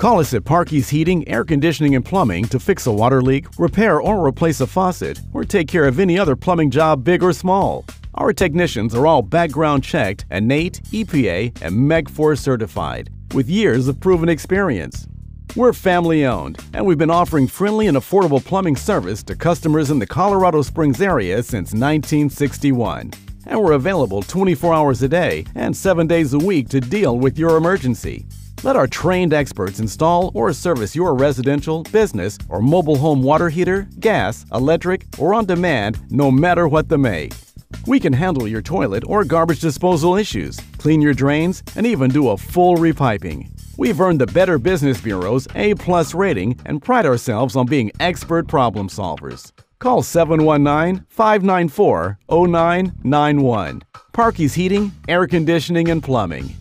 Call us at Parkey's Heating, Air Conditioning, and Plumbing to fix a water leak, repair or replace a faucet, or take care of any other plumbing job, big or small. Our technicians are all background checked and NATE, EPA, and MEG4 certified, with years of proven experience. We're family owned, and we've been offering friendly and affordable plumbing service to customers in the Colorado Springs area since 1961. And we're available 24 hours a day and 7 days a week to deal with your emergency. Let our trained experts install or service your residential, business, or mobile home water heater, gas, electric, or on demand, no matter what the make. We can handle your toilet or garbage disposal issues, clean your drains, and even do a full repiping. We've earned the Better Business Bureau's A plus rating and pride ourselves on being expert problem solvers. Call 719 594 0991. Parkey's Heating, Air Conditioning, and Plumbing.